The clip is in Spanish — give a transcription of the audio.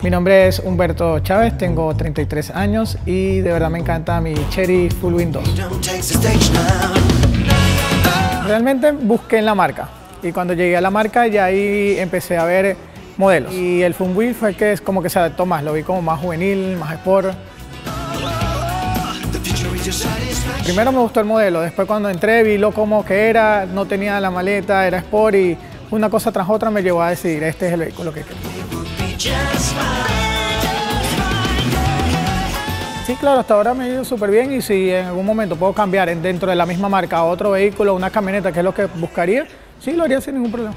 Mi nombre es Humberto Chávez, tengo 33 años y de verdad me encanta mi Cherry Full Windows. Realmente busqué en la marca y cuando llegué a la marca ya ahí empecé a ver modelos y el Full Wheel fue que es como que se adaptó más, lo vi como más juvenil, más sport. Primero me gustó el modelo, después cuando entré vi lo como que era, no tenía la maleta, era sport y una cosa tras otra me llevó a decidir, este es el vehículo que quiero. Sí, claro, hasta ahora me ha ido súper bien y si en algún momento puedo cambiar dentro de la misma marca a otro vehículo, una camioneta, que es lo que buscaría, sí, lo haría sin ningún problema.